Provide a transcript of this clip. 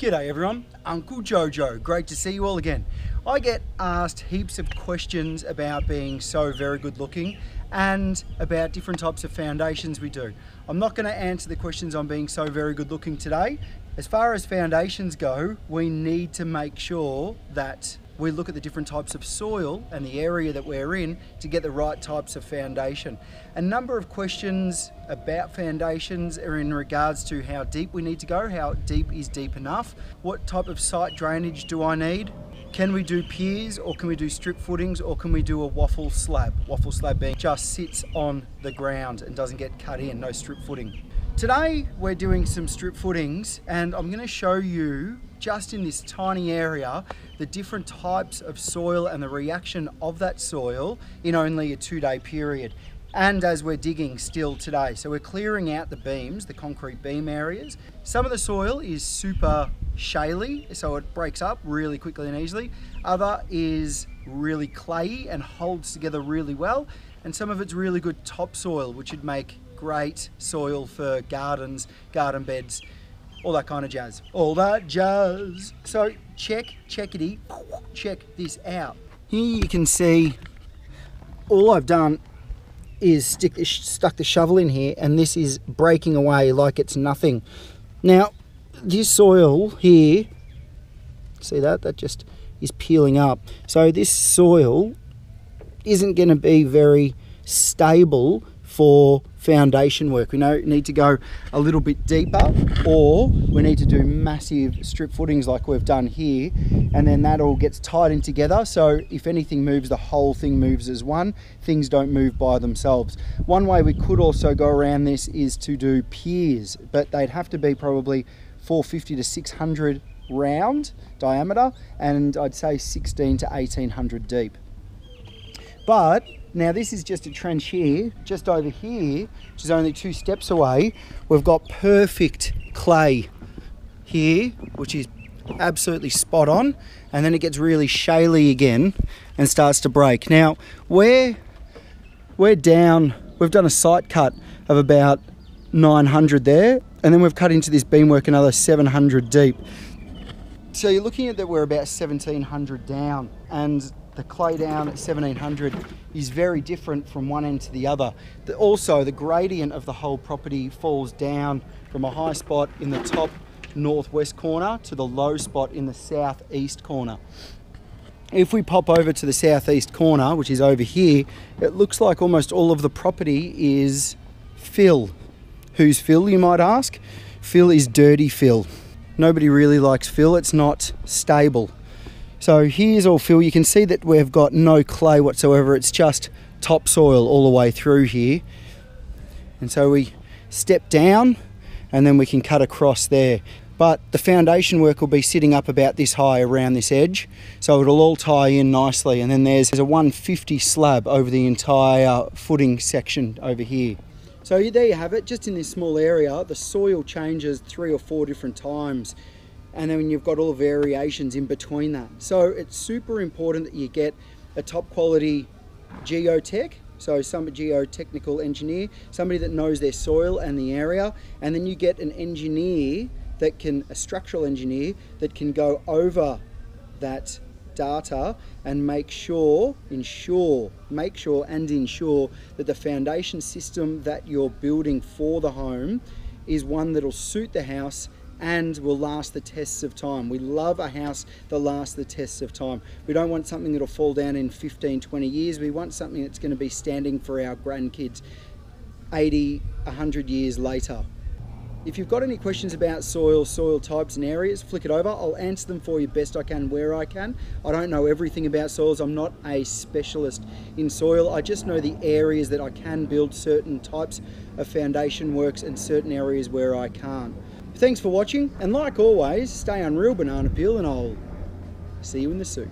G'day everyone, Uncle Jojo. Great to see you all again. I get asked heaps of questions about being so very good looking and about different types of foundations we do. I'm not going to answer the questions on being so very good looking today. As far as foundations go, we need to make sure that we look at the different types of soil and the area that we're in to get the right types of foundation. A number of questions about foundations are in regards to how deep we need to go, how deep is deep enough, what type of site drainage do I need, can we do piers or can we do strip footings or can we do a waffle slab? Waffle slab being just sits on the ground and doesn't get cut in, no strip footing. Today we're doing some strip footings and I'm going to show you just in this tiny area the different types of soil and the reaction of that soil in only a two day period and as we're digging still today. So we're clearing out the beams, the concrete beam areas. Some of the soil is super shaly, so it breaks up really quickly and easily. Other is really clayey and holds together really well. And some of it's really good topsoil, which would make great soil for gardens, garden beds, all that kind of jazz. All that jazz. So check, checkity, check this out. Here you can see all I've done is stick stuck the shovel in here and this is breaking away like it's nothing. Now, this soil here, see that? That just is peeling up. So this soil isn't going to be very stable for foundation work. We know need to go a little bit deeper or we need to do massive strip footings like we've done here and then that all gets tied in together. So if anything moves the whole thing moves as one. Things don't move by themselves. One way we could also go around this is to do piers but they'd have to be probably 450 to 600 round diameter and I'd say 16 to 1800 deep. But now this is just a trench here, just over here, which is only two steps away. We've got perfect clay here, which is absolutely spot on. And then it gets really shaly again and starts to break. Now, we're, we're down, we've done a site cut of about 900 there. And then we've cut into this beamwork another 700 deep. So you're looking at that we're about 1700 down and the clay down at 1700 is very different from one end to the other. The, also, the gradient of the whole property falls down from a high spot in the top northwest corner to the low spot in the southeast corner. If we pop over to the southeast corner, which is over here, it looks like almost all of the property is fill. Who's fill, you might ask? Fill is dirty fill. Nobody really likes fill, it's not stable. So here's all fill. You can see that we've got no clay whatsoever. It's just topsoil all the way through here. And so we step down and then we can cut across there. But the foundation work will be sitting up about this high around this edge. So it'll all tie in nicely. And then there's, a 150 slab over the entire footing section over here. So there you have it, just in this small area, the soil changes three or four different times and then you've got all the variations in between that. So it's super important that you get a top quality geotech, so some geotechnical engineer, somebody that knows their soil and the area, and then you get an engineer that can, a structural engineer that can go over that data and make sure, ensure, make sure and ensure that the foundation system that you're building for the home is one that'll suit the house and will last the tests of time. We love a house that lasts the tests of time. We don't want something that'll fall down in 15, 20 years. We want something that's going to be standing for our grandkids 80, 100 years later. If you've got any questions about soil, soil types and areas, flick it over. I'll answer them for you best I can where I can. I don't know everything about soils. I'm not a specialist in soil. I just know the areas that I can build certain types of foundation works and certain areas where I can't. Thanks for watching, and like always, stay unreal banana peel, and I'll see you in the soup.